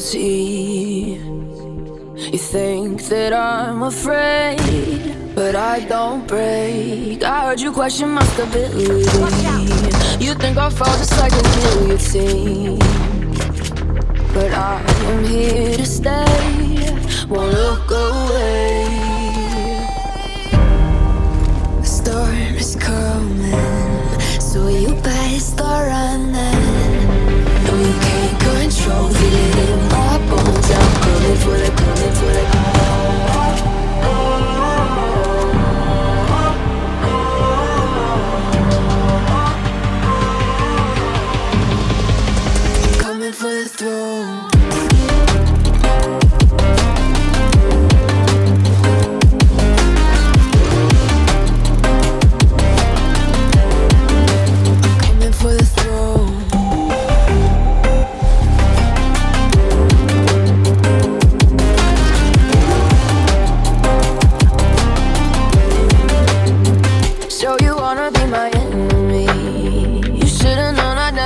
You think that I'm afraid, but I don't break. I heard you question my stability. You think I'll fall just like a guillotine. But I am here to stay, won't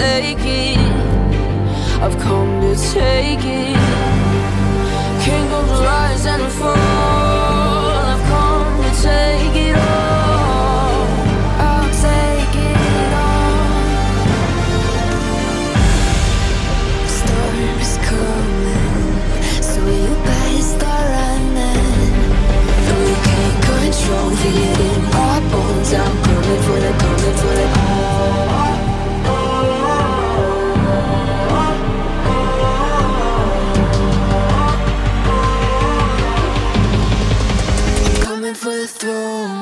take it. I've come to take it. Kingdoms rise and fall.